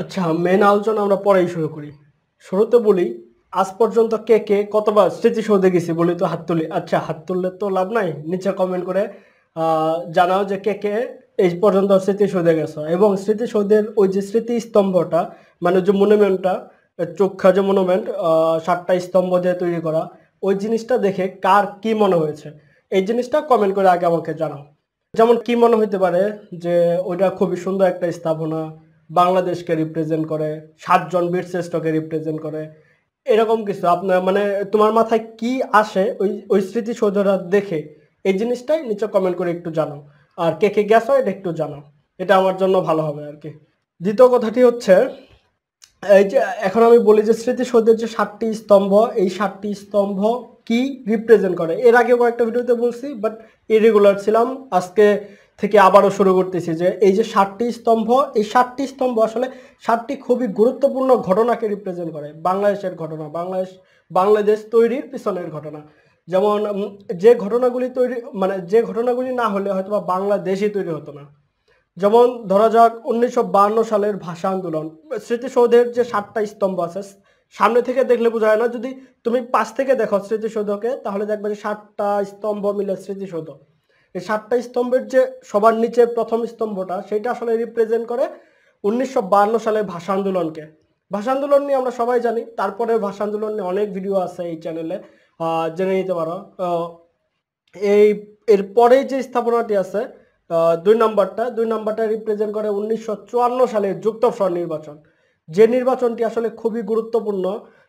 আচ্ছা মেন আলোচনা আমরা পরেই শুরু করি। শুরুতে বলি, আজ পর্যন্ত কে কে কতবার স্মৃতিসৌধে গেছি বলি তো হাত তুলি আচ্ছা হাত তুললে তো লাভ নাই, নিচে কমেন্ট করে জানাও যে কে কে এই পর্যন্ত স্মৃতিসৌধে গেছো। এবং স্মৃতিসৌধের ওই যে স্মৃতিস্তম্ভটা মানে যে মনুমেন্টটা চোখা যে মনুমেন্ট সাতটা স্তম্ভ দিয়ে তৈরি করা, ওই জিনিসটা দেখে কার কি মনে হয়েছে? এই জিনিসটা কমেন্ট করে আগে আমাকে জানাও। যেমন কি মনে হইতে পারে যে, ওইটা খুবই সুন্দর একটা স্থাপনা বাংলাদেশকে রিপ্রেজেন্ট করে, সাতজন বীরশ্রেষ্ঠকে রিপ্রেজেন্ট করে, এরকম কিছু। আপনার মানে তোমার মাথায় কি আসে ওই ওই স্মৃতিসৌধটা দেখে? এই জিনিসটাই নিচে কমেন্ট করে একটু জানাও। আর কে কে গেছো এটা একটু জানাও। এটা আমার জন্য ভালো হবে আর কি। দ্বিতীয় কথাটি হচ্ছে, এই যে এখন আমি বলি যে স্মৃতিসৌধের যে সাতটি স্তম্ভ, এই সাতটি স্তম্ভ কি রিপ্রেজেন্ট করে? এর আগে কয়েকটা ভিডিওতে বলছি বাট ইরেগুলার ছিলাম। আজকে থেকে আবারও শুরু করতেছি যে এই যে সাতটি স্তম্ভ, এই সাতটি স্তম্ভ আসলে সাতটি খুবই গুরুত্বপূর্ণ ঘটনাকে রিপ্রেজেন্ট করে। বাংলাদেশের ঘটনা, বাংলাদেশ বাংলাদেশ তৈরির পিছনের ঘটনা। যেমন যে ঘটনাগুলি তৈরি মানে যে ঘটনাগুলি না হলে হয়তো বা বাংলাদেশই তৈরি হতো না। যেমন, ধরা যাক, উনিশশো সালের ভাষা আন্দোলন। স্মৃতিসৌধের যে সাতটা স্তম্ভ আছে, সামনে থেকে দেখলে বোঝা যায় না। যদি তুমি পাশ থেকে দেখো স্মৃতিসৌধকে, তাহলে দেখবে যে সাতটা স্তম্ভ মিলে স্মৃতিসৌধ। এই সাতটা স্তম্ভের যে সবার নিচে প্রথম স্তম্ভটা, সেটা আসলে রিপ্রেজেন্ট করে উনিশশো সালের ভাষা আন্দোলনকে। ভাষা আন্দোলন নিয়ে আমরা সবাই জানি, তারপরে ভাষা আন্দোলন নিয়ে অনেক ভিডিও আছে এই চ্যানেলে জেনে নিতে পারো। এই, এর পরে যে স্থাপনাটি আছে দুই নম্বরটা দুই নম্বরটা রিপ্রেজেন্ট করে উনিশশো সালের যুক্তফ্রন্ট নির্বাচন। যে নির্বাচনটি আসলে খুবই গুরুত্বপূর্ণ,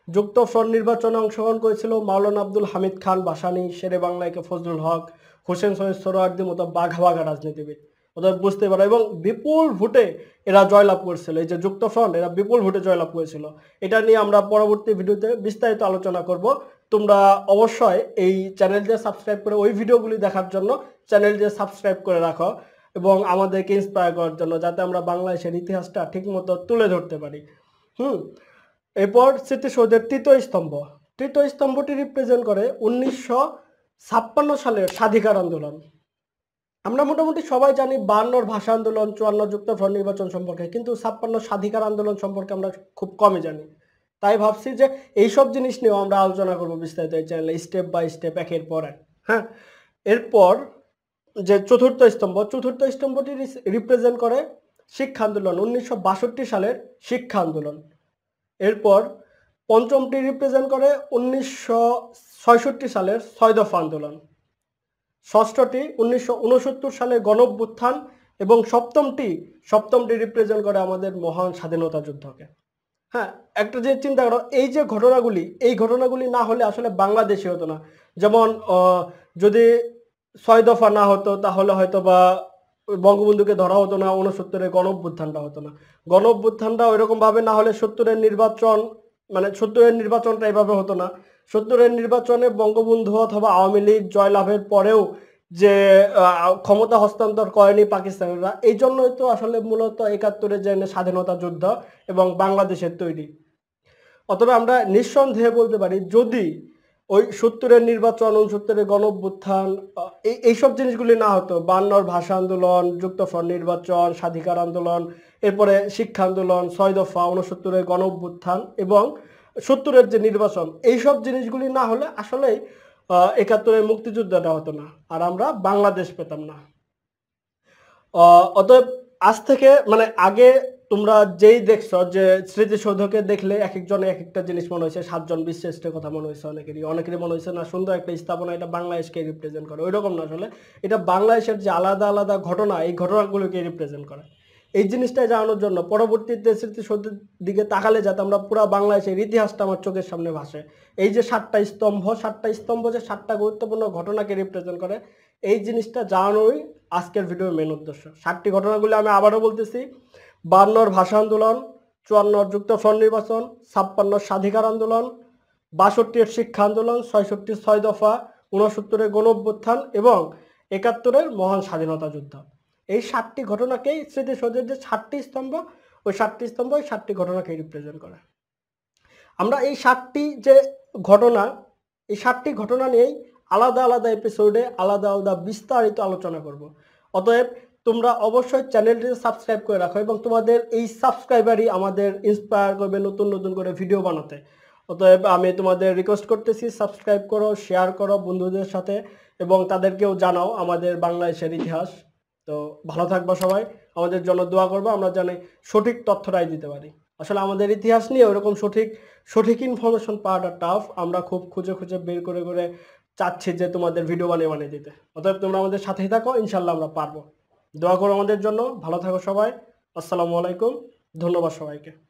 যুক্তফ্রন্ট নির্বাচনে অংশগ্রহণ করেছিল মাওলানা আব্দুল হামিদ খান বাসানি শেরে বাংলাকে ফজলুল হক হোসেন সৈয়দ সোহরাওয়ার্দীর মতো বাঘা বাঘা রাজনীতিবিদ। ওদের বুঝতে পারো, এবং বিপুল ভোটে এরা জয়লাভ করেছিল। এই যে যুক্তফ্রন্ট এরা বিপুল ভোটে জয়লাভ করেছিল। এটা নিয়ে আমরা পরবর্তী ভিডিওতে বিস্তারিত আলোচনা করব। তোমরা অবশ্যই এই চ্যানেলটি সাবস্ক্রাইব করে ওই ভিডিওগুলি দেখার জন্য চ্যানেলটি সাবস্ক্রাইব করে রাখো, এবং আমাদেরকে ইন্সপায়ার করার জন্য যাতে আমরা বাংলাদেশের ইতিহাসটা ঠিকমতো তুলে ধরতে পারি। হুম, এরপর স্মৃতিসৌধের তৃতীয় স্তম্ভ। তৃতীয় স্তম্ভটি রিপ্রেজেন্ট করে উনিশশো ছাপ্পান্ন সালের স্বাধিকার আন্দোলন। আমরা মোটামুটি সবাই জানি বান্নর ভাষা আন্দোলন, চুয়ান্ন যুক্ত ফ্রন্ট নির্বাচন সম্পর্কে, কিন্তু ছাপ্পান্ন স্বাধিকার আন্দোলন সম্পর্কে আমরা খুব কমই জানি। তাই ভাবছি যে এইসব জিনিস নিয়েও আমরা আলোচনা করব বিস্তারিত এই চ্যানেলে স্টেপ বাই স্টেপ একের পর এক হ্যাঁ? এরপর যে চতুর্থ স্তম্ভ, চতুর্থ স্তম্ভটি রিপ্রেজেন্ট করে শিক্ষা আন্দোলন, উনিশশো বাষট্টি সালের শিক্ষা আন্দোলন। এরপর পঞ্চমটি রিপ্রেজেন্ট করে উনিশশো সালের ছয় দফা আন্দোলন। ষষ্ঠটি উনিশশো উনসত্তর সালের গণঅভ্যুত্থান এবং সপ্তমটি সপ্তমটি রিপ্রেজেন্ট করে আমাদের মহান স্বাধীনতা যুদ্ধকে। হ্যাঁ একটা যে চিন্তা করো, এই যে ঘটনাগুলি, এই ঘটনাগুলি না হলে আসলে বাংলাদেশে হতো না। যেমন যদি ছয় দফা না হতো, তাহলে হয়তো বা বঙ্গবন্ধুকে ধরা হতো না, উনসত্তরের গণ অভ্যুত্থানটা হতো না। গণ অভ্যুত্থানটা ওইরকম না হলে সত্তরের নির্বাচন মানে সত্তরের নির্বাচনটা এভাবে হতো না। সত্তরের নির্বাচনে বঙ্গবন্ধু অথবা আওয়ামী লীগ জয়লাভের পরেও যে ক্ষমতা হস্তান্তর করেনি পাকিস্তানিরা, এই জন্যই তো আসলে মূলত একাত্তরে যে স্বাধীনতা যুদ্ধ এবং বাংলাদেশের তৈরি। অথবা আমরা নিঃসন্দেহে বলতে পারি, যদি ওই সত্তরের নির্বাচন উনসত্তরের গণ অভ্যুত্থান আহ, এই এইসব জিনিসগুলি না হতো। বান্নর ভাষা আন্দোলন যুক্তফ্রন্ট নির্বাচন স্বাধিকার আন্দোলন এরপরে শিক্ষা আন্দোলন ছয় দফা উনসত্তরের গণ অভ্যুত্থান এবং সত্তরের যে নির্বাচন এইসব জিনিসগুলি না হলে আসলেই একাত্তরের মুক্তিযুদ্ধটা হতো না আর আমরা বাংলাদেশ পেতাম না। অতএব আজ থেকে মানে আগে তোমরা যেই দেখছ যে স্মৃতিসৌধকে দেখলে এক একজন এক একটা জিনিস মনে হয়েছে, সাতজন বিশ্রেষ্ঠের কথা মনে হয়েছে অনেকেরই অনেকেরই মনে হয়েছে, না, সুন্দর একটা স্থাপনা, এটা বাংলাদেশকে রিপ্রেজেন্ট করে। ওই রকম না আসলে, এটা বাংলাদেশের যে আলাদা আলাদা ঘটনা, এই ঘটনাগুলোকে রিপ্রেজেন্ট করে। এই জিনিসটা জানানোর জন্য পরবর্তীতে স্মৃতিসৌধের দিকে তাকালে যাতে আমরা পুরো বাংলাদেশের ইতিহাসটা আমার চোখের সামনে ভাসে। এই যে সাতটা স্তম্ভ সাতটা স্তম্ভ যে সাতটা গুরুত্বপূর্ণ ঘটনাকে রিপ্রেজেন্ট করে, এই জিনিসটা জানানোই আজকের ভিডিওর মেন উদ্দেশ্য। সাতটি ঘটনাগুলো আমি আবারও বলতেছি। বান্নর ভাষা আন্দোলন, চুয়ান্নর যুক্ত ফ্রন্ট নির্বাচন ছাপ্পান্ন স্বাধিকার আন্দোলন, বাষট্টির শিক্ষা আন্দোলন, ছয়ষট্টির ছয় দফা উনসত্তরের গণ অভ্যুত্থান এবং একাত্তরের মহান স্বাধীনতা যুদ্ধ। এই সাতটি ঘটনাকেই স্মৃতিসৌধের যে সাতটি স্তম্ভ, ওই সাতটি স্তম্ভ ওই সাতটি ঘটনাকে রিপ্রেজেন্ট করে। আমরা এই সাতটি যে ঘটনা, এই সাতটি ঘটনা নিয়েই আলাদা আলাদা এপিসোডে আলাদা আলাদা বিস্তারিত আলোচনা করব। অতএব তোমরা অবশ্যই চ্যানেলটি সাবস্ক্রাইব করে রাখো এবং তোমাদের এই সাবস্ক্রাইবারই আমাদের ইন্সপায়ার করবে নতুন নতুন করে ভিডিও বানাতে। অতএব আমি তোমাদের রিকোয়েস্ট করতেছি সাবস্ক্রাইব করো শেয়ার করো বন্ধুদের সাথে এবং তাদেরকেও জানাও আমাদের বাংলাদেশের ইতিহাস। তো ভালো থাকব সবাই, আমাদের জন্য দোয়া করব, আমরা জানি সঠিক তথ্যটাই দিতে পারি। আসলে আমাদের ইতিহাস নিয়ে ওরকম সঠিক সঠিক ইনফরমেশন পাওয়াটা টাফ আমরা খুব খুঁজে খুঁজে বের করে করে চাচ্ছি যে তোমাদের ভিডিও বানিয়ে বানিয়ে দিতে। অতএব তোমরা আমাদের সাথেই থাকো ইনশাল্লাহ আমরা পারব। দোয়া করো আমাদের জন্য। ভালো থাকো সবাই। আসসালামু আলাইকুম। ধন্যবাদ সবাইকে।